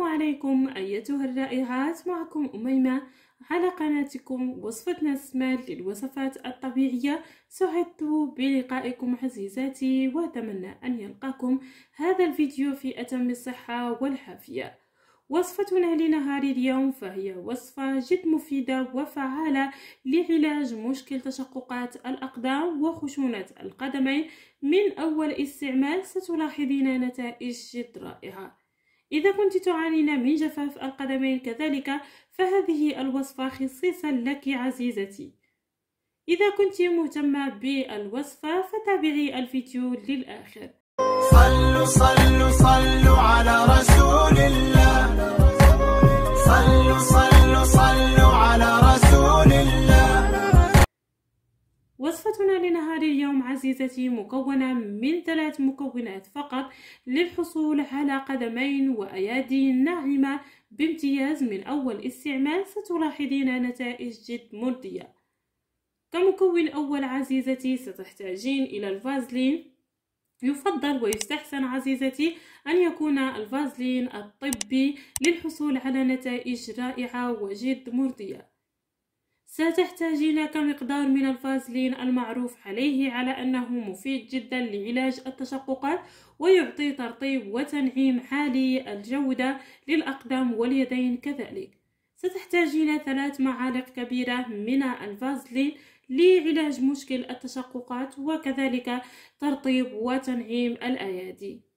عليكم أيتها الرائعات معكم أميمة على قناتكم وصفتنا السمال للوصفات الطبيعية. سعدت بلقائكم عزيزاتي وأتمنى أن يلقاكم هذا الفيديو في أتم الصحة والعافية. وصفتنا لنهار اليوم فهي وصفة جد مفيدة وفعالة لعلاج مشكل تشققات الأقدام وخشونة القدمين. من أول استعمال ستلاحظين نتائج جد رائعة. إذا كنت تعانين من جفاف القدمين كذلك فهذه الوصفة خصيصا لك عزيزتي. إذا كنت مهتمة بالوصفة فتابعي الفيديو للآخر. صلوا صلوا صلوا على رسول الله. وصفتنا لنهار اليوم عزيزتي مكونة من ثلاث مكونات فقط للحصول على قدمين وأيادي ناعمة بامتياز من أول استعمال ستلاحظين نتائج جد مرضية. كمكون أول عزيزتي ستحتاجين إلى الفازلين. يفضل ويستحسن عزيزتي أن يكون الفازلين الطبي للحصول على نتائج رائعة وجد مرضية. ستحتاجين كمقدار من الفازلين المعروف عليه على أنه مفيد جدا لعلاج التشققات ويعطي ترطيب وتنعيم عالي الجودة للأقدام واليدين كذلك. ستحتاجين ثلاث معالق كبيرة من الفازلين لعلاج مشكل التشققات وكذلك ترطيب وتنعيم الأيادي.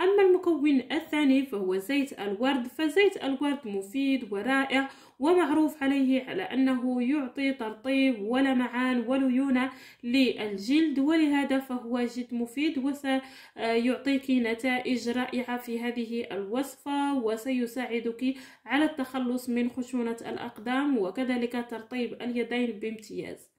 أما المكون الثاني فهو زيت الورد فزيت الورد مفيد ورائع ومعروف عليه على أنه يعطي ترطيب ولمعان وليونة للجلد ولهذا فهو جد مفيد وسيعطيك نتائج رائعة في هذه الوصفة وسيساعدك على التخلص من خشونة الأقدام وكذلك ترطيب اليدين بامتياز.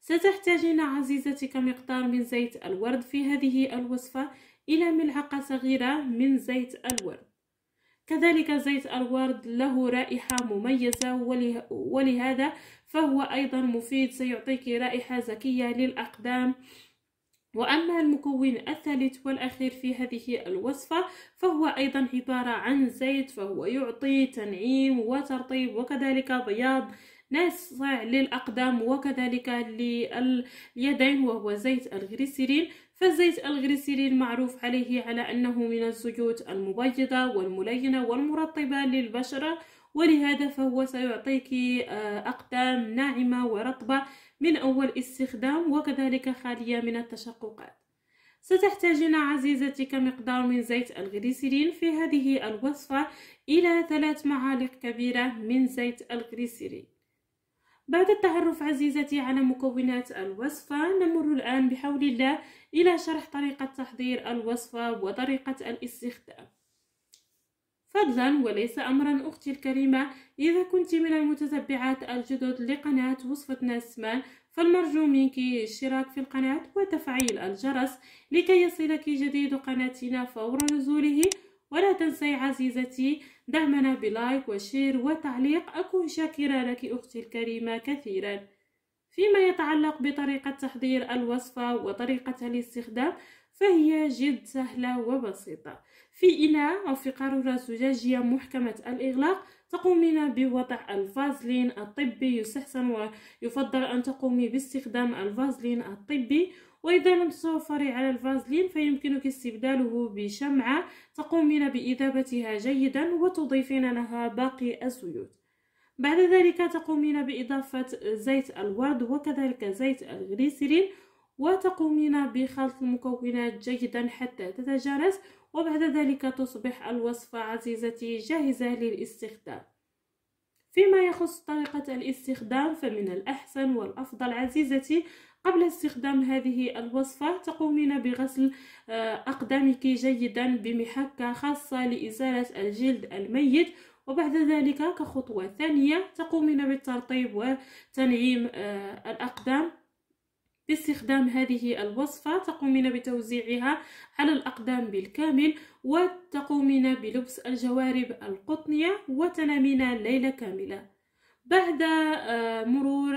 ستحتاجين عزيزتي كمقدار من زيت الورد في هذه الوصفة إلى ملعقة صغيرة من زيت الورد. كذلك زيت الورد له رائحة مميزة ولهذا فهو أيضا مفيد سيعطيك رائحة زكية للأقدام. وأما المكون الثالث والأخير في هذه الوصفة فهو أيضا عبارة عن زيت فهو يعطي تنعيم وترطيب وكذلك بياض. ناصع للأقدام وكذلك لليدين وهو زيت الغريسيرين. فالزيت الغريسيرين معروف عليه على أنه من الزيوت المبيضة والملينة والمرطبة للبشرة ولهذا فهو سيعطيك أقدام ناعمة ورطبة من أول استخدام وكذلك خالية من التشققات. ستحتاجين عزيزتي كمقدار من زيت الغليسرين في هذه الوصفة إلى ثلاث معالق كبيرة من زيت الغليسرين بعد التعرف عزيزتي على مكونات الوصفة نمر الآن بحول الله إلى شرح طريقة تحضير الوصفة وطريقة الاستخدام. فضلا وليس أمرا أختي الكريمة إذا كنت من المتتبعات الجدد لقناة وصفة ناسمان فالمرجو منك الاشتراك في القناة وتفعيل الجرس لكي يصلك جديد قناتنا فور نزوله. ولا تنسي عزيزتي دعمنا ب like و share وتعليق. أكون شاكرة لك أختي الكريمة كثيرا. فيما يتعلق بطريقة تحضير الوصفة وطريقة الاستخدام فهي جد سهلة وبسيطة. في إناء أو في قارورة زجاجية محكمة الإغلاق تقومين بوضع الفازلين الطبي. يستحسن ويفضل أن تقومي باستخدام الفازلين الطبي. وإذا لم تتوفري على الفازلين فيمكنك استبداله بشمعة تقومين بإذابتها جيدا وتضيفين لها باقي الزيوت. بعد ذلك تقومين بإضافة زيت الورد وكذلك زيت الغليسرين وتقومين بخلط المكونات جيدا حتى تتجانس وبعد ذلك تصبح الوصفة عزيزتي جاهزة للاستخدام. فيما يخص طريقة الاستخدام فمن الأحسن والأفضل عزيزتي قبل استخدام هذه الوصفة تقومين بغسل أقدامك جيدا بمحكة خاصة لإزالة الجلد الميت. وبعد ذلك كخطوة ثانية تقومين بالترطيب وتنعيم الأقدام. باستخدام هذه الوصفة تقومين بتوزيعها على الأقدام بالكامل وتقومين بلبس الجوارب القطنية وتنامين ليلة كاملة. بعد مرور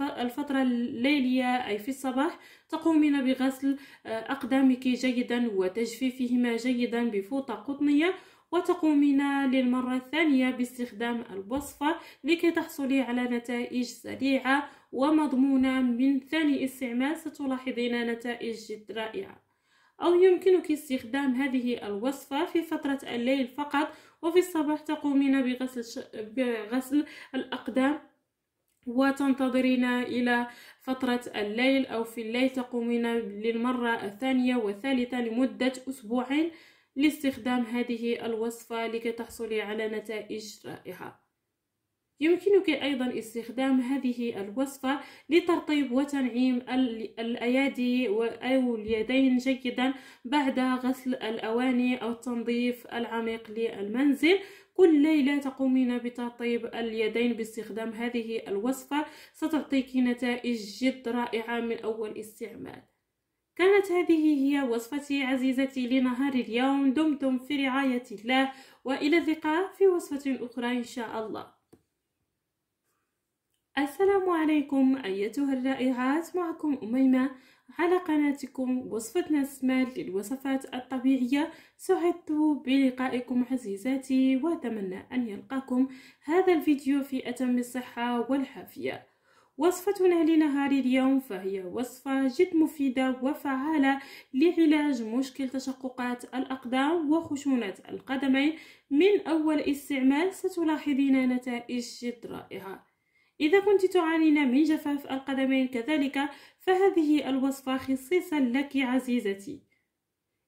الفترة الليلية أي في الصباح تقومين بغسل أقدامك جيدا وتجفيفهما جيدا بفوطة قطنية وتقومين للمرة الثانية باستخدام الوصفة لكي تحصلي على نتائج سريعة ومضمونة من ثاني استعمال ستلاحظين نتائج جد رائعة. أو يمكنك استخدام هذه الوصفة في فترة الليل فقط وفي الصباح تقومين بغسل, ش... بغسل الأقدام وتنتظرين إلى فترة الليل أو في الليل تقومين للمرة الثانية والثالثة لمدة أسبوعين لاستخدام هذه الوصفة لكي تحصلي على نتائج رائعة. يمكنك أيضا استخدام هذه الوصفة لترطيب وتنعيم الأيادي أو اليدين جيدا بعد غسل الأواني أو التنظيف العميق للمنزل. كل ليلة تقومين بترطيب اليدين باستخدام هذه الوصفة ستعطيك نتائج جد رائعة من أول استعمال. كانت هذه هي وصفتي عزيزتي لنهار اليوم. دمتم في رعاية الله وإلى اللقاء في وصفة أخرى إن شاء الله. السلام عليكم أيتها الرائعات معكم أميمة على قناتكم وصفة نسمال للوصفات الطبيعية. سعدت بلقائكم عزيزاتي وأتمنى أن يلقاكم هذا الفيديو في أتم الصحة والعافية. وصفتنا لنهار اليوم فهي وصفة جد مفيدة وفعالة لعلاج مشكل تشققات الأقدام وخشونة القدمين. من أول استعمال ستلاحظين نتائج جد رائعة. إذا كنت تعانين من جفاف القدمين كذلك فهذه الوصفة خصيصا لك عزيزتي.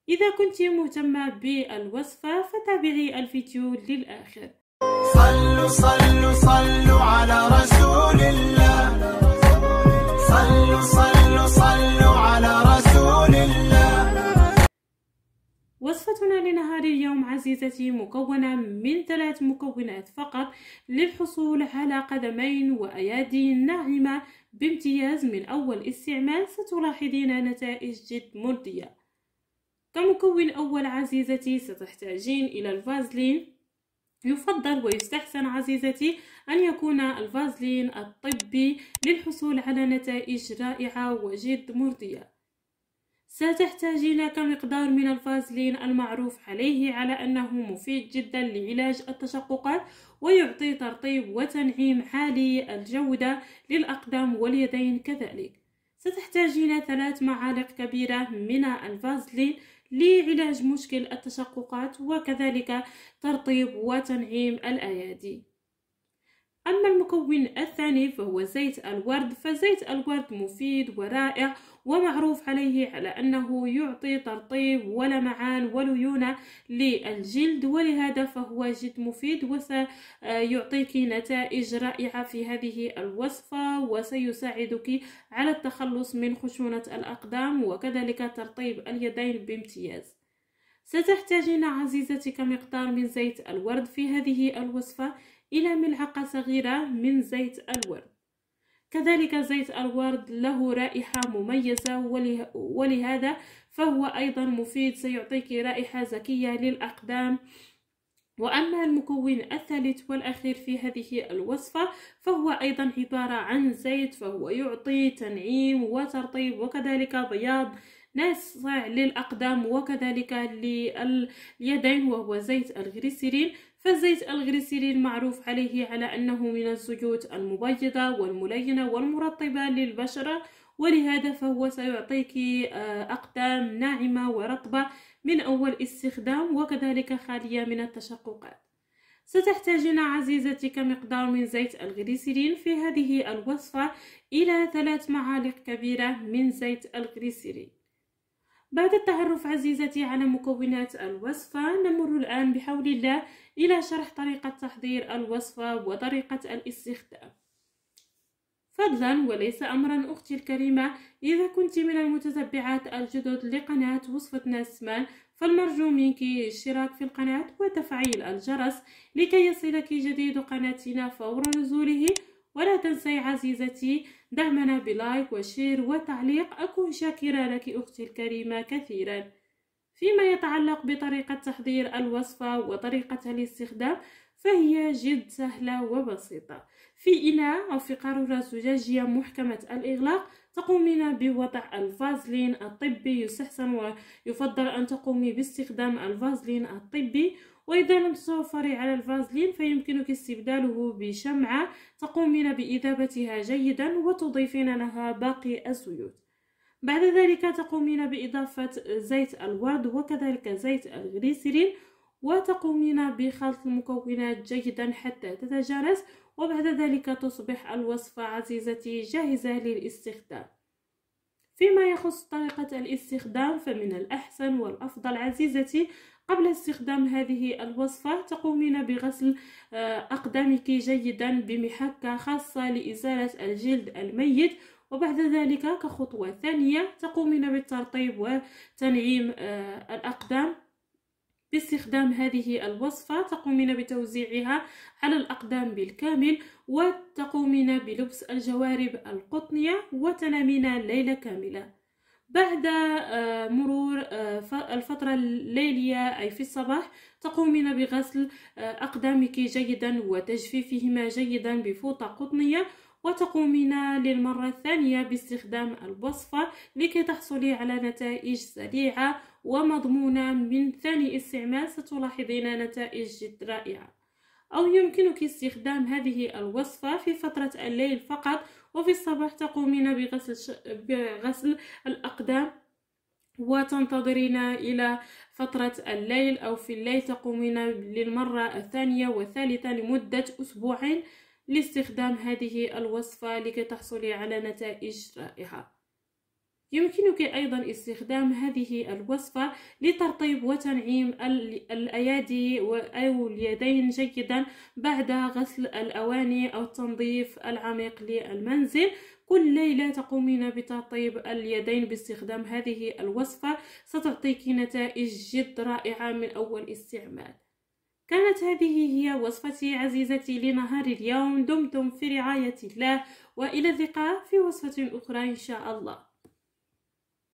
إذا كنت مهتمة بالوصفة فتابعي الفيديو للآخر. صلوا صلوا صلوا على رسول لنهار اليوم عزيزتي مكونة من ثلاث مكونات فقط للحصول على قدمين وأيادي ناعمة بامتياز من أول استعمال ستلاحظين نتائج جد مرضية. كمكون أول عزيزتي ستحتاجين إلى الفازلين. يفضل ويستحسن عزيزتي أن يكون الفازلين الطبي للحصول على نتائج رائعة وجد مرضية. ستحتاجين كمقدار من الفازلين المعروف عليه على أنه مفيد جدا لعلاج التشققات ويعطي ترطيب وتنعيم عالي الجودة للأقدام واليدين كذلك. ستحتاجين ثلاث معالق كبيرة من الفازلين لعلاج مشكل التشققات وكذلك ترطيب وتنعيم الأيادي. أما المكون الثاني فهو زيت الورد فزيت الورد مفيد ورائع ومعروف عليه على أنه يعطي ترطيب ولمعان وليونة للجلد ولهذا فهو جد مفيد وسيعطيك نتائج رائعة في هذه الوصفة وسيساعدك على التخلص من خشونة الأقدام وكذلك ترطيب اليدين بامتياز. ستحتاجين عزيزتي كمقدار من زيت الورد في هذه الوصفة إلى ملعقة صغيرة من زيت الورد. كذلك زيت الورد له رائحة مميزة ولهذا فهو أيضا مفيد سيعطيك رائحة زكية للأقدام. وأما المكون الثالث والأخير في هذه الوصفة فهو أيضا عبارة عن زيت فهو يعطي تنعيم وترطيب وكذلك بياض ناصع للأقدام وكذلك لليدين وهو زيت الغريسيرين. فالزيت الغريسيرين معروف عليه على أنه من الزيوت المبيضة والملينة والمرطبة للبشرة ولهذا فهو سيعطيك آه، أقدام ناعمة ورطبة من أول استخدام وكذلك خالية من التشققات. ستحتاجين عزيزتي كمقدار من زيت الغليسرين في هذه الوصفة إلى ثلاث معالق كبيرة من زيت الغليسرين بعد التعرف عزيزتي على مكونات الوصفة نمر الآن بحول الله إلى شرح طريقة تحضير الوصفة وطريقة الاستخدام. فضلا وليس أمرا أختي الكريمة إذا كنت من المتتبعات الجدد لقناة وصفة ناسمان فالمرجو منك الاشتراك في القناة وتفعيل الجرس لكي يصلك جديد قناتنا فور نزوله. ولا تنسي عزيزتي دعمنا ب like و share وتعليق. أكون شاكرة لك أختي الكريمة كثيرا. فيما يتعلق بطريقة تحضير الوصفة وطريقة الاستخدام فهي جد سهلة وبسيطة. في إناء أو في قارورة زجاجية محكمة الإغلاق تقومين بوضع الفازلين الطبي. يستحسن ويفضل أن تقومي باستخدام الفازلين الطبي. وإذا لم تتوفري على الفازلين فيمكنك استبداله بشمعة تقومين بإذابتها جيدا وتضيفين لها باقي الزيوت. بعد ذلك تقومين بإضافة زيت الورد وكذلك زيت الغليسرين وتقومين بخلط المكونات جيدا حتى تتجانس وبعد ذلك تصبح الوصفة عزيزتي جاهزة للاستخدام. فيما يخص طريقة الاستخدام فمن الأحسن والأفضل عزيزتي قبل استخدام هذه الوصفة تقومين بغسل آه، أقدامك جيدا بمحكة خاصة لإزالة الجلد الميت. وبعد ذلك كخطوة ثانية تقومين بالترطيب وتنعيم آه، الأقدام. باستخدام هذه الوصفة تقومين بتوزيعها على الأقدام بالكامل وتقومين بلبس الجوارب القطنية وتنامين ليلة كاملة. بعد آه، مرور آه، الفترة الليلية أي في الصباح تقومين بغسل آه، أقدامك جيدا وتجفيفهما جيدا بفوطة قطنية وتقومين للمرة الثانية باستخدام الوصفة لكي تحصلي على نتائج سريعة ومضمونة من ثاني استعمال ستلاحظين نتائج جد رائعة. أو يمكنك استخدام هذه الوصفة في فترة الليل فقط وفي الصباح تقومين بغسل. بغسل الأقدام وتنتظرين إلى فترة الليل أو في الليل تقومين للمرة الثانية والثالثة لمدة أسبوعين لاستخدام هذه الوصفة لكي تحصلي على نتائج رائعة يمكنك أيضا استخدام هذه الوصفة لترطيب وتنعيم الأيادي أو اليدين جيدا بعد غسل الأواني أو التنظيف العميق للمنزل. كل ليلة تقومين بترطيب اليدين باستخدام هذه الوصفة. ستعطيك نتائج جد رائعة من أول استعمال. كانت هذه هي وصفتي عزيزتي لنهار اليوم. دمتم في رعاية الله. وإلى اللقاء في وصفة أخرى إن شاء الله.